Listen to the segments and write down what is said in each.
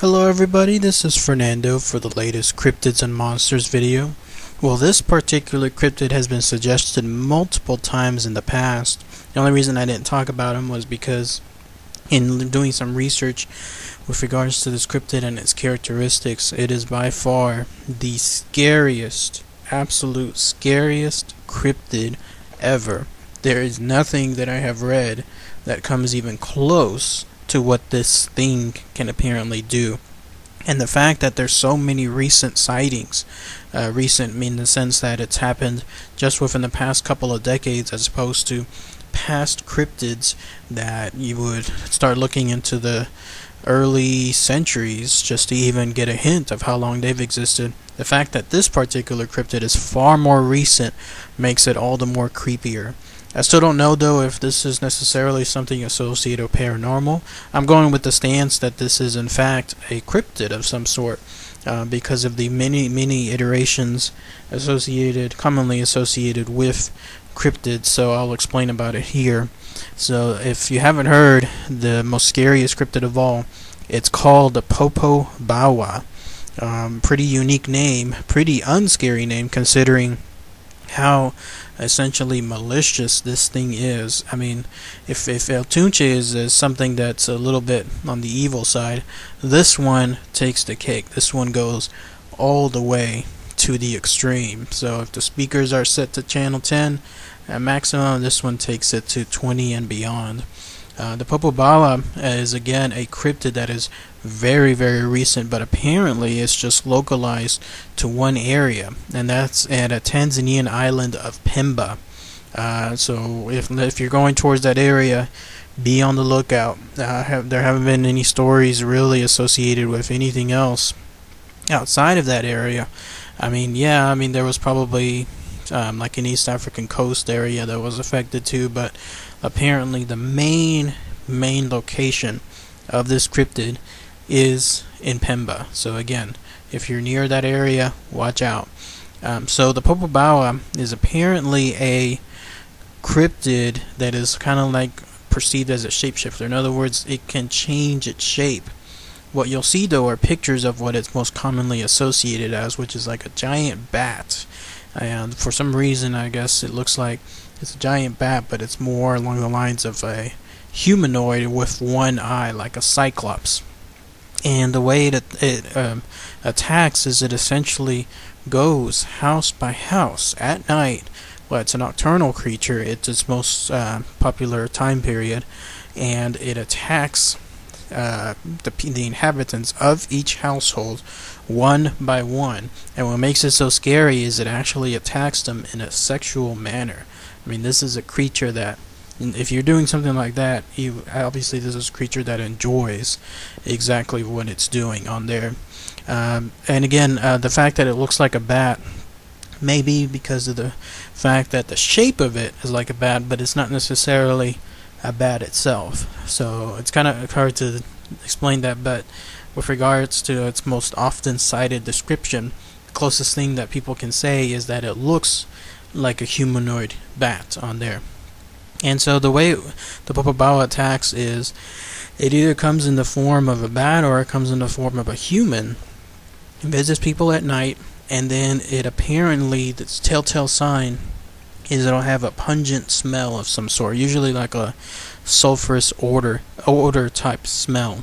Hello everybody, this is Fernando for the latest Cryptids and Monsters video. Well, this particular cryptid has been suggested multiple times in the past. The only reason I didn't talk about him was because in doing some research with regards to this cryptid and its characteristics, it is by far the scariest, absolute scariest cryptid ever. There is nothing that I have read that comes even close to what this thing can apparently do. And the fact that there's so many recent sightings, uh, recent in the sense that it's happened just within the past couple of decades as opposed to past cryptids that you would start looking into the early centuries just to even get a hint of how long they've existed. The fact that this particular cryptid is far more recent makes it all the more creepier. I still don't know though if this is necessarily something associated with paranormal. I'm going with the stance that this is in fact a cryptid of some sort uh, because of the many many iterations associated commonly associated with cryptids so I'll explain about it here. So if you haven't heard the most scariest cryptid of all it's called the Popo Bawa. Um, pretty unique name, pretty unscary name considering how essentially malicious this thing is. I mean, if if El Tunche is, is something that's a little bit on the evil side, this one takes the cake. This one goes all the way to the extreme. So if the speakers are set to channel 10 at maximum, this one takes it to 20 and beyond. Uh, the Popobawa is again a cryptid that is very very recent, but apparently it's just localized to one area, and that's at a Tanzanian island of Pemba. Uh, so if if you're going towards that area, be on the lookout. Uh, have, there haven't been any stories really associated with anything else outside of that area. I mean, yeah, I mean there was probably um, like an East African coast area that was affected too, but apparently the main main location of this cryptid is in Pemba. So again, if you're near that area, watch out. Um, so the Popobawa is apparently a cryptid that is kind of like perceived as a shapeshifter. In other words, it can change its shape. What you'll see though are pictures of what it's most commonly associated as, which is like a giant bat. And for some reason, I guess it looks like it's a giant bat, but it's more along the lines of a humanoid with one eye, like a cyclops. And the way that it um, attacks is it essentially goes house by house at night. Well, it's a nocturnal creature. It's its most uh, popular time period, and it attacks uh, the, the inhabitants of each household one by one. And what makes it so scary is it actually attacks them in a sexual manner. I mean, this is a creature that, if you're doing something like that, you obviously this is a creature that enjoys exactly what it's doing on there. Um, and again, uh, the fact that it looks like a bat maybe because of the fact that the shape of it is like a bat, but it's not necessarily a bat itself. So it's kind of hard to explain that, but with regards to its most often cited description, the closest thing that people can say is that it looks like a humanoid bat on there. And so the way the Popobawa attacks is it either comes in the form of a bat or it comes in the form of a human. It visits people at night and then it apparently its telltale sign is it'll have a pungent smell of some sort, usually like a sulfurous odor odor type smell.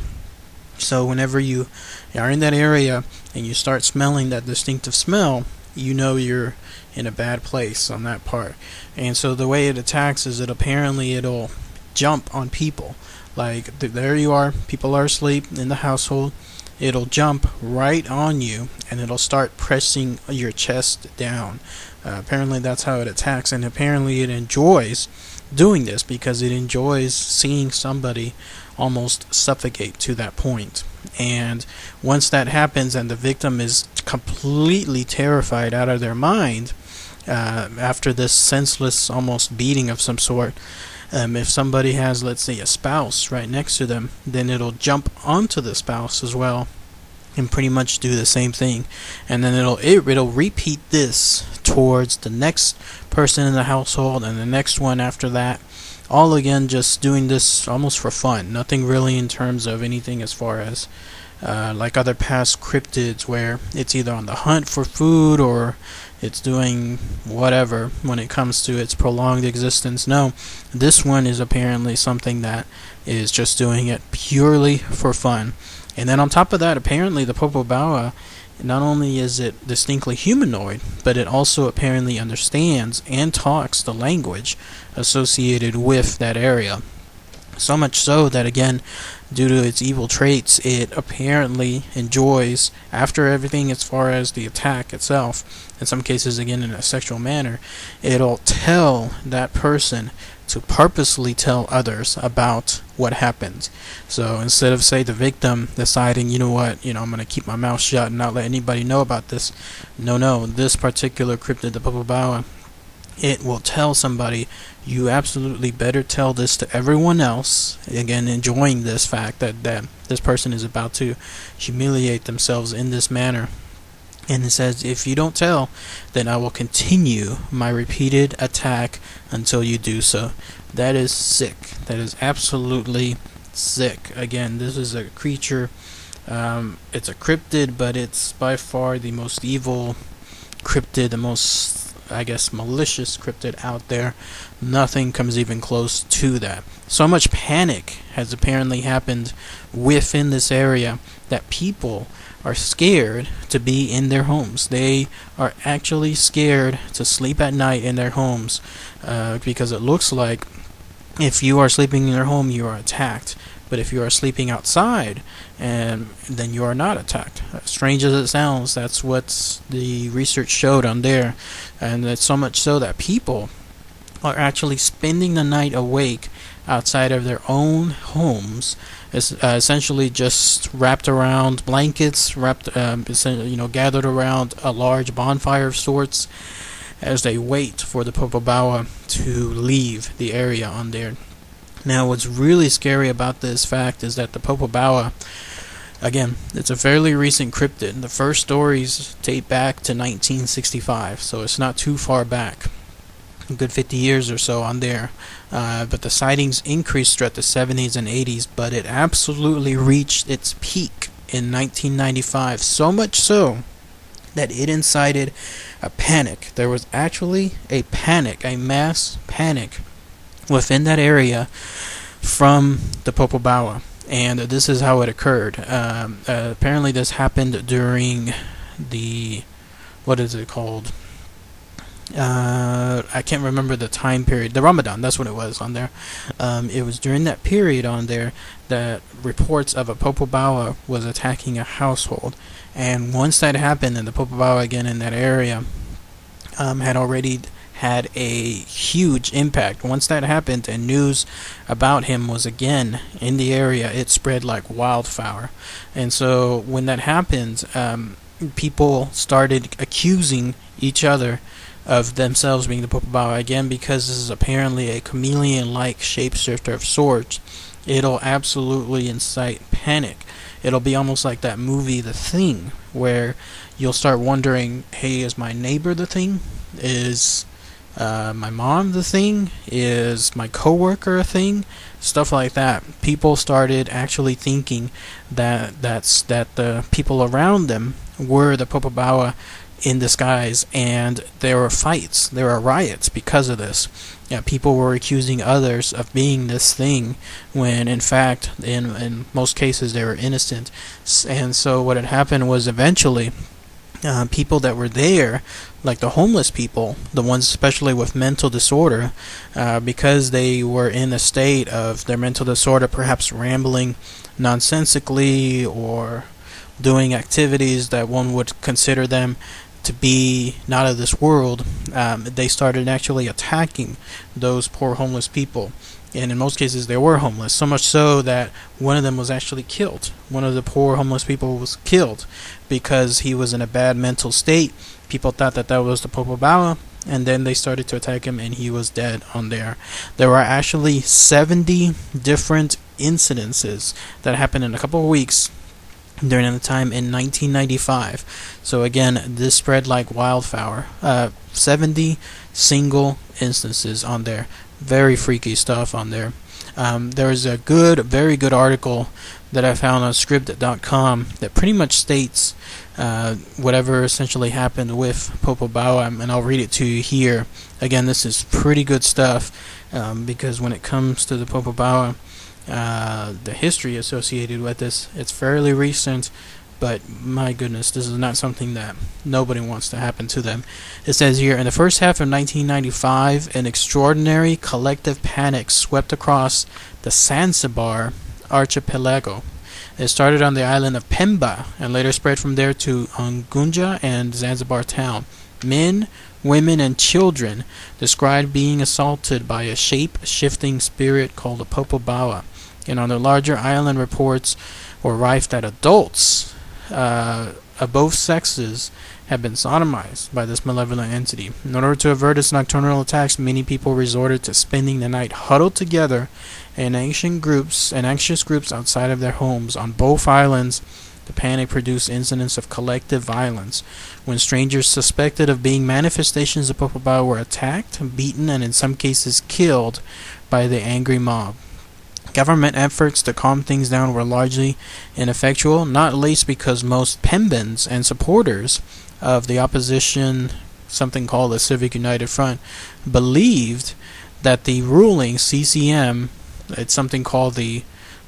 So whenever you are in that area and you start smelling that distinctive smell, you know you're in a bad place on that part. And so the way it attacks is that apparently it'll jump on people. Like th there you are, people are asleep in the household. It'll jump right on you and it'll start pressing your chest down. Uh, apparently that's how it attacks and apparently it enjoys doing this because it enjoys seeing somebody almost suffocate to that point. And once that happens and the victim is completely terrified out of their mind uh, after this senseless almost beating of some sort, um, if somebody has, let's say, a spouse right next to them, then it'll jump onto the spouse as well and pretty much do the same thing. And then it'll it, it'll repeat this towards the next person in the household and the next one after that. All again just doing this almost for fun. Nothing really in terms of anything as far as uh, like other past cryptids where it's either on the hunt for food or it's doing whatever when it comes to its prolonged existence. No, this one is apparently something that is just doing it purely for fun. And then on top of that, apparently the Popobawa, not only is it distinctly humanoid, but it also apparently understands and talks the language associated with that area. So much so that, again, due to its evil traits, it apparently enjoys, after everything as far as the attack itself, in some cases, again, in a sexual manner, it'll tell that person to purposely tell others about what happened. So instead of, say, the victim deciding, you know what, you know, I'm going to keep my mouth shut and not let anybody know about this, no, no, this particular cryptid, the Popobawa, it will tell somebody you absolutely better tell this to everyone else again enjoying this fact that, that this person is about to humiliate themselves in this manner. And it says if you don't tell then i will continue my repeated attack until you do so. That is sick. That is absolutely sick. Again this is a creature um, it's a cryptid but it's by far the most evil cryptid the most I guess, malicious cryptid out there. Nothing comes even close to that. So much panic has apparently happened within this area that people are scared to be in their homes. They are actually scared to sleep at night in their homes uh, because it looks like if you are sleeping in your home, you are attacked. But if you are sleeping outside, and then you are not attacked. As strange as it sounds, that's what the research showed on there, and it's so much so that people are actually spending the night awake outside of their own homes, is uh, essentially just wrapped around blankets, wrapped, um, you know, gathered around a large bonfire of sorts, as they wait for the Popobawa to leave the area on there. Now, what's really scary about this fact is that the Popobawa, again, it's a fairly recent cryptid. The first stories date back to 1965, so it's not too far back. A good 50 years or so on there. Uh, but the sightings increased throughout the 70s and 80s, but it absolutely reached its peak in 1995. So much so that it incited a panic. There was actually a panic, a mass panic within that area from the Popobawa. And this is how it occurred. Um, uh, apparently, this happened during the what is it called? Uh, I can't remember the time period. The Ramadan, that's what it was on there. Um, it was during that period on there that reports of a Popobawa was attacking a household. And once that happened, and the Popobawa again in that area um, had already had a huge impact. Once that happened and news about him was again in the area, it spread like wildfire. And so when that happened, um, people started accusing each other of themselves being the Popobawa again because this is apparently a chameleon-like shapeshifter of sorts. It'll absolutely incite panic. It'll be almost like that movie The Thing where you'll start wondering, hey, is my neighbor the thing? Is uh, my mom the thing? Is my coworker a thing? Stuff like that. People started actually thinking that that's that the people around them were the Popobawa in disguise, and there were fights, there were riots because of this. Yeah, people were accusing others of being this thing when, in fact, in in most cases, they were innocent. And so, what had happened was eventually uh, people that were there, like the homeless people, the ones especially with mental disorder, uh, because they were in a state of their mental disorder, perhaps rambling nonsensically or doing activities that one would consider them to be not of this world, um, they started actually attacking those poor homeless people and in most cases they were homeless. So much so that one of them was actually killed. One of the poor homeless people was killed because he was in a bad mental state. People thought that that was the Popobawa, and then they started to attack him, and he was dead on there. There were actually 70 different incidences that happened in a couple of weeks during the time in 1995. So again, this spread like wildfire. Uh, 70 single instances on there very freaky stuff on there. Um, a good, very good article that I found on Scribd.com that pretty much states uh, whatever essentially happened with Popobawa, and I'll read it to you here. Again, this is pretty good stuff um, because when it comes to the Popobawa, uh, the history associated with this, it's fairly recent, but my goodness, this is not something that nobody wants to happen to them. It says here in the first half of 1995, an extraordinary collective panic swept across the Zanzibar archipelago. It started on the island of Pemba and later spread from there to Unguja and Zanzibar town. Men, women, and children described being assaulted by a shape shifting spirit called a Popobawa. And on the larger island, reports were rife that adults uh, of both sexes had been sodomized by this malevolent entity. In order to avert its nocturnal attacks, many people resorted to spending the night huddled together in anxious groups and anxious groups outside of their homes on both islands. The panic produced incidents of collective violence when strangers suspected of being manifestations of Popobawa were attacked, beaten, and in some cases killed by the angry mob. Government efforts to calm things down were largely ineffectual, not least because most Pembans and supporters of the opposition, something called the Civic United Front, believed that the ruling CCM, it's something called the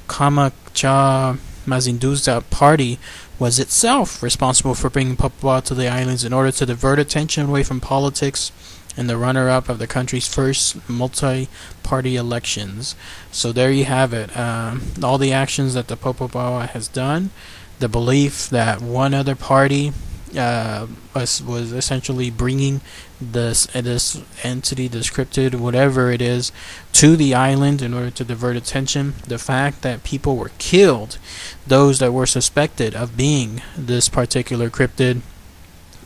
Kamacha Mazinduza Party, was itself responsible for bringing Popobawa to the islands in order to divert attention away from politics and the runner up of the country's first multi party elections. So there you have it. Um, all the actions that the Popobawa has done, the belief that one other party uh, was, was essentially bringing this uh, this entity, this cryptid, whatever it is, to the island in order to divert attention. The fact that people were killed, those that were suspected of being this particular cryptid,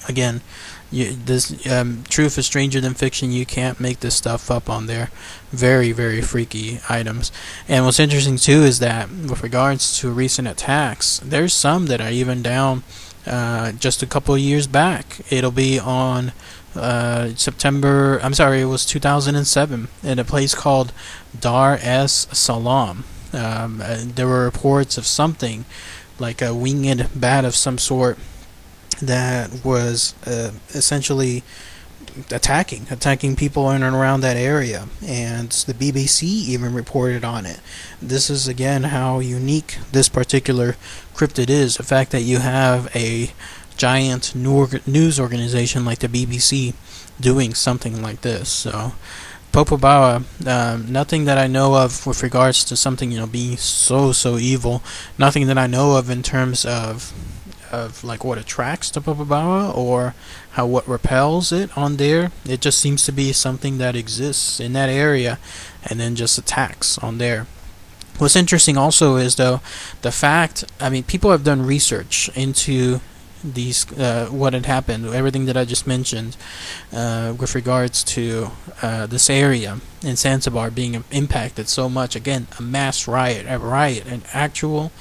again, you, this um, truth is stranger than fiction. You can't make this stuff up on there. Very, very freaky items. And what's interesting too is that with regards to recent attacks, there's some that are even down uh, just a couple of years back. It'll be on uh, September. I'm sorry, it was 2007 in a place called Dar es Salaam. Um, uh, there were reports of something like a winged bat of some sort that was uh, essentially attacking, attacking people in and around that area, and the BBC even reported on it. This is again how unique this particular cryptid is. The fact that you have a giant news organization like the BBC doing something like this. So, Popobawa, um, nothing that I know of with regards to something you know being so so evil. Nothing that I know of in terms of of like what attracts the Popobawa or how what repels it on there. It just seems to be something that exists in that area and then just attacks on there. What's interesting also is though the fact I mean people have done research into these uh, what had happened, everything that I just mentioned, uh, with regards to uh, this area in Zanzibar being impacted so much. Again, a mass riot, a riot, an actual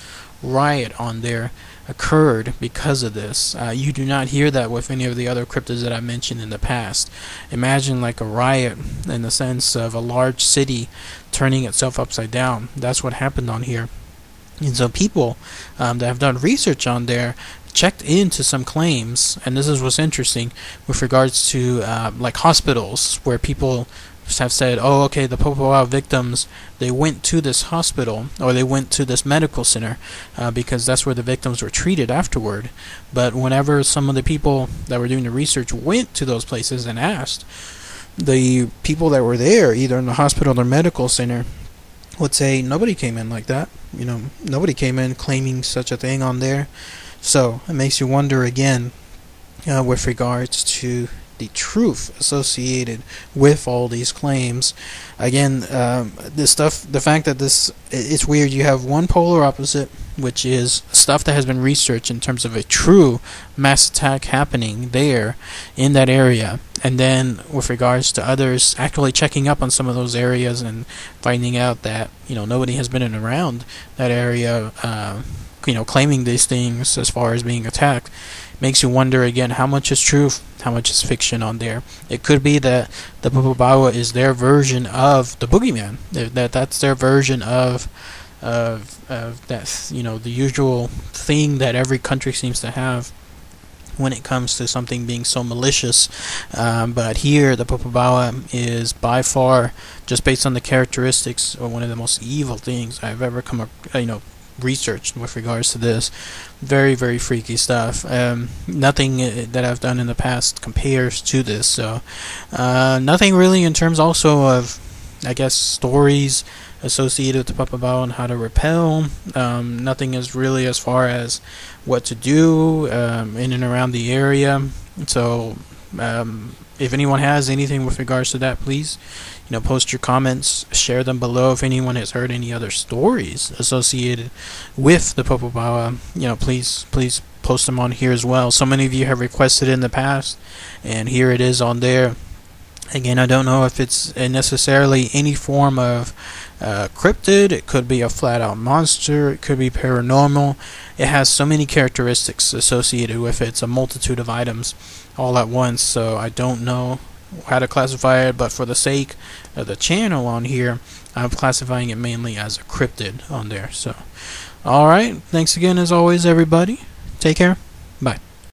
riot on there occurred because of this. Uh, you do not hear that with any of the other cryptids that I mentioned in the past. Imagine like a riot in the sense of a large city turning itself upside down. That's what happened on here. And so people um, that have done research on there checked into some claims, and this is what's interesting with regards to uh, like hospitals where people have said, oh, okay, the Popobawa victims, they went to this hospital or they went to this medical center uh, because that's where the victims were treated afterward. But whenever some of the people that were doing the research went to those places and asked, the people that were there, either in the hospital or medical center, would say nobody came in like that. You know, nobody came in claiming such a thing on there. So it makes you wonder again uh, with regards to the truth associated with all these claims. Again, um, the stuff, the fact that this, it's weird. You have one polar opposite, which is stuff that has been researched in terms of a true mass attack happening there in that area, and then with regards to others actually checking up on some of those areas and finding out that you know nobody has been in around that area. Uh, you know, claiming these things as far as being attacked makes you wonder again how much is truth, how much is fiction on there. It could be that the Popobawa is their version of the boogeyman. That that's their version of of, of that, you know, the usual thing that every country seems to have when it comes to something being so malicious. Um, but here, the Popobawa is by far, just based on the characteristics, or one of the most evil things I've ever come, up, you know, researched with regards to this. Very, very freaky stuff. Um, nothing uh, that I've done in the past compares to this. So, uh, nothing really in terms also of, I guess, stories associated with the Popobawa and how to repel. Um, nothing is really as far as what to do um, in and around the area. So, um, if anyone has anything with regards to that, please, you know, post your comments, share them below. If anyone has heard any other stories associated with the Popobawa, you know, please, please post them on here as well. So many of you have requested in the past, and here it is on there. Again, I don't know if it's necessarily any form of uh, cryptid, it could be a flat out monster, it could be paranormal. It has so many characteristics associated with it. It's a multitude of items all at once, so I don't know how to classify it, but for the sake of the channel on here, I'm classifying it mainly as a cryptid on there. So, alright, thanks again as always, everybody. Take care. Bye.